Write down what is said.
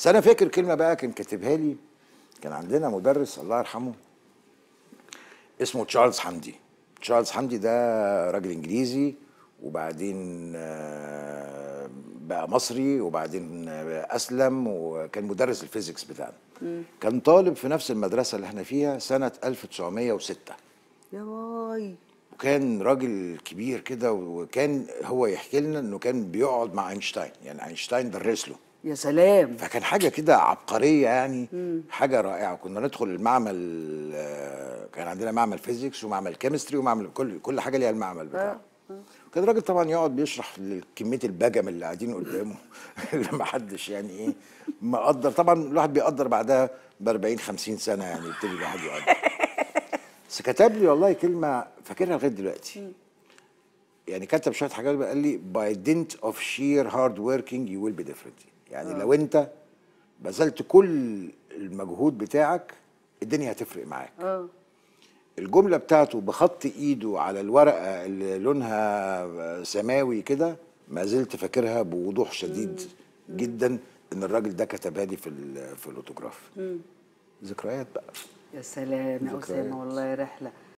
بس أنا فاكر كلمة بقى كان كاتبها لي كان عندنا مدرس الله يرحمه اسمه تشارلز حمدي. تشارلز حمدي ده راجل إنجليزي وبعدين آه، بقى مصري وبعدين آه، أسلم وكان مدرس ال physics بتاعنا. كان طالب في نفس المدرسة اللي إحنا فيها سنة 1906 يا باي. وكان راجل كبير كده وكان هو يحكي لنا إنه كان بيقعد مع أينشتاين يعني أينشتاين درس له. يا سلام. فكان حاجة كده عبقرية يعني حاجة رائعة. كنا ندخل المعمل آه، كان عندنا معمل physics ومعمل chemistry ومعمل كل كل حاجة ليها المعمل بتاعه كان الراجل طبعا يقعد بيشرح كميه البجم اللي قاعدين قدامه. اللي ما حدش يعني إيه مقدر طبعا الواحد بيقدر بعدها ب 40 50 سنة يعني يبتدي الواحد يقدر بس كتب لي والله كلمة فاكرها لغاية دلوقتي. يعني كتب شوية حاجات قال لي by dint of sheer hard working you will be different. يعني لو انت بذلت كل المجهود بتاعك الدنيا هتفرق معاك. آه. الجملة بتاعته بخط ايده على الورقة اللي لونها سماوي كده ما زلت فاكرها بوضوح شديد جدا إن الراجل ده كتبها لي في في الأوتوجراف. ذكريات بقى. يا سلام يا. أسامة والله رحلة.